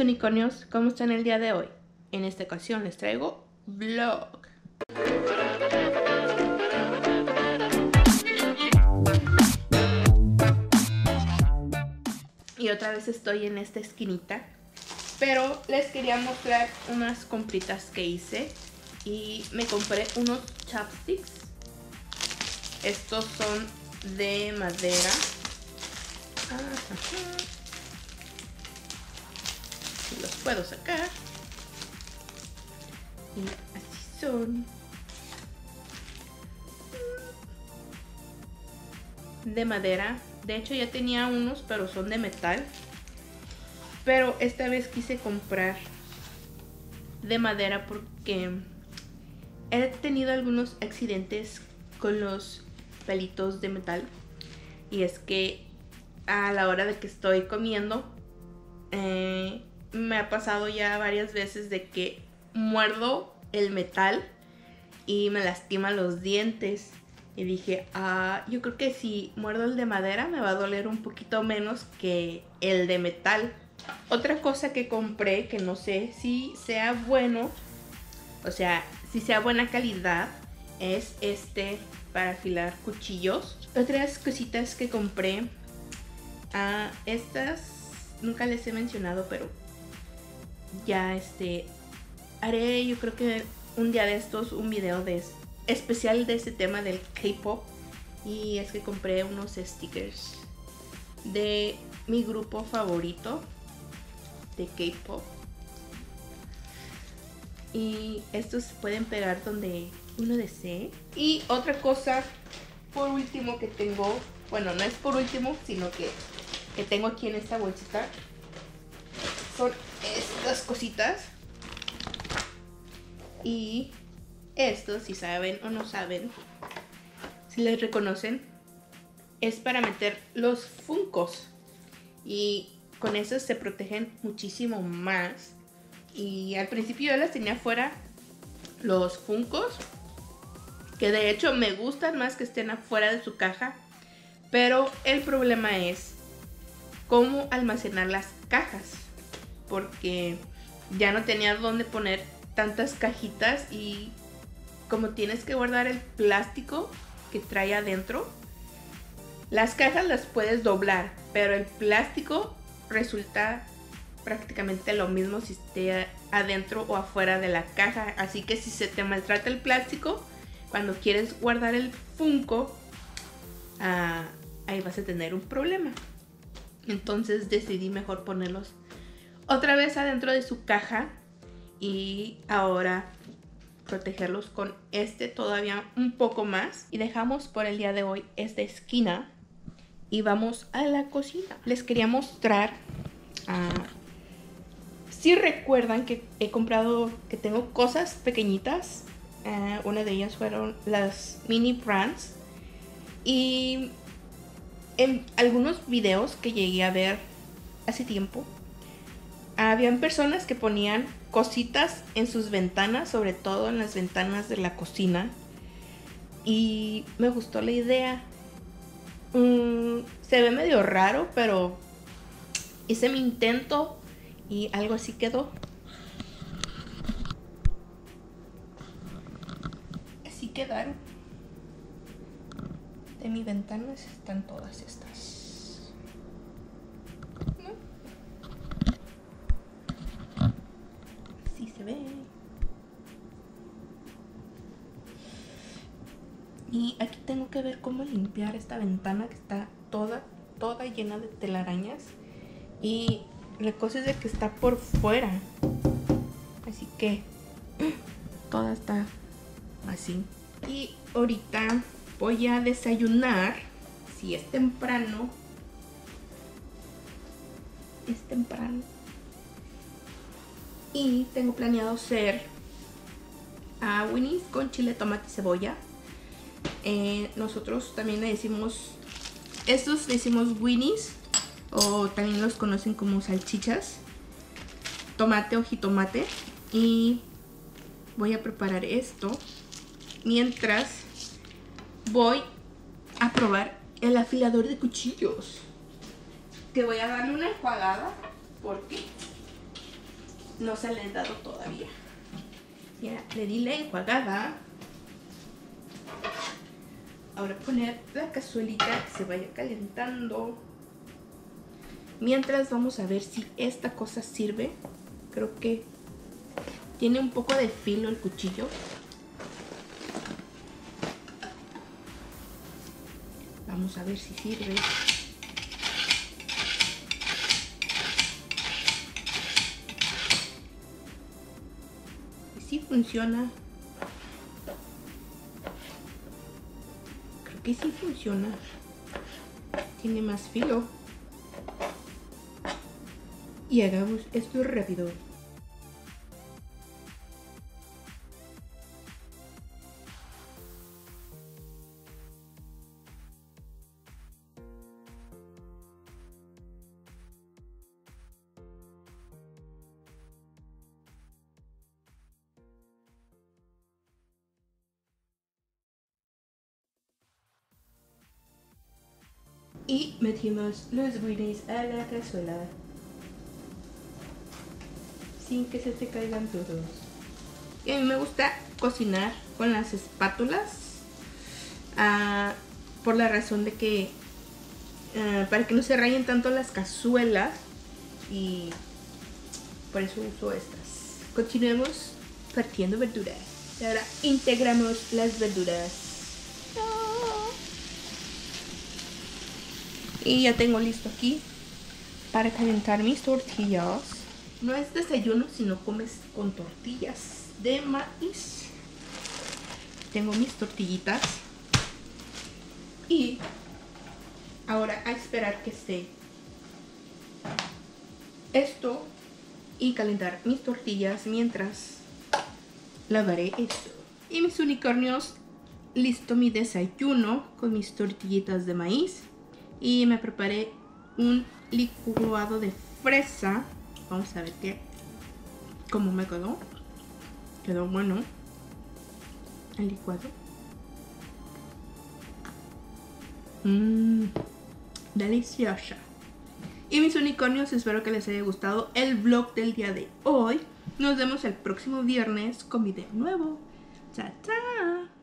unicornios, ¿cómo están el día de hoy? En esta ocasión les traigo vlog. Y otra vez estoy en esta esquinita. Pero les quería mostrar unas compritas que hice. Y me compré unos chopsticks. Estos son de madera. Puedo sacar. Y así son. De madera. De hecho ya tenía unos, pero son de metal. Pero esta vez quise comprar de madera porque he tenido algunos accidentes con los pelitos de metal. Y es que a la hora de que estoy comiendo, eh, me ha pasado ya varias veces de que muerdo el metal y me lastima los dientes. Y dije, ah, yo creo que si muerdo el de madera me va a doler un poquito menos que el de metal. Otra cosa que compré que no sé si sea bueno, o sea, si sea buena calidad, es este para afilar cuchillos. Otras cositas que compré, ah, estas nunca les he mencionado, pero ya este haré yo creo que un día de estos un video de especial de ese tema del K-pop. Y es que compré unos stickers de mi grupo favorito de K-pop. Y estos se pueden pegar donde uno desee. Y otra cosa por último que tengo bueno no es por último sino que, que tengo aquí en esta bolsita son cositas y esto, si saben o no saben, si les reconocen, es para meter los funcos. Y con eso se protegen muchísimo más. Y al principio yo las tenía fuera los funcos. Que de hecho me gustan más que estén afuera de su caja. Pero el problema es cómo almacenar las cajas. Porque ya no tenía dónde poner tantas cajitas y como tienes que guardar el plástico que trae adentro, las cajas las puedes doblar, pero el plástico resulta prácticamente lo mismo si esté adentro o afuera de la caja. Así que si se te maltrata el plástico, cuando quieres guardar el Funko, ah, ahí vas a tener un problema. Entonces decidí mejor ponerlos otra vez adentro de su caja y ahora protegerlos con este todavía un poco más. Y dejamos por el día de hoy esta esquina y vamos a la cocina. Les quería mostrar uh, si recuerdan que he comprado que tengo cosas pequeñitas uh, una de ellas fueron las mini brands y en algunos videos que llegué a ver hace tiempo habían personas que ponían cositas en sus ventanas, sobre todo en las ventanas de la cocina. Y me gustó la idea. Mm, se ve medio raro, pero hice mi intento y algo así quedó. Así quedaron. De mi ventana están todas estas. Y tengo que ver cómo limpiar esta ventana que está toda, toda llena de telarañas. Y la cosa es de que está por fuera. Así que toda está así. Y ahorita voy a desayunar. Si es temprano. Es temprano. Y tengo planeado hacer a Winnie's con chile, tomate y cebolla. Eh, nosotros también le decimos, estos le decimos Winnie's o también los conocen como salchichas. Tomate o jitomate. Y voy a preparar esto mientras voy a probar el afilador de cuchillos. Que voy a darle una enjuagada porque no se le ha dado todavía. Ya le di la enjuagada. Ahora poner la cazuelita que se vaya calentando. Mientras vamos a ver si esta cosa sirve. Creo que tiene un poco de filo el cuchillo. Vamos a ver si sirve. Y si funciona. Que sí funciona. Tiene más filo. Y hagamos esto rápido. Y metimos los greenies a la cazuela sin que se te caigan todos. Y a mí me gusta cocinar con las espátulas ah, por la razón de que ah, para que no se rayen tanto las cazuelas y por eso uso estas. Continuemos partiendo verduras. Y ahora integramos las verduras. Y ya tengo listo aquí para calentar mis tortillas. No es desayuno si no comes con tortillas de maíz. Tengo mis tortillitas. Y ahora a esperar que esté esto y calentar mis tortillas mientras lavaré esto. Y mis unicornios, listo mi desayuno con mis tortillitas de maíz y me preparé un licuado de fresa. Vamos a ver qué, cómo me quedó. Quedó bueno el licuado. Mmm, deliciosa. Y mis unicornios, espero que les haya gustado el vlog del día de hoy. Nos vemos el próximo viernes con video nuevo. Chao, chao.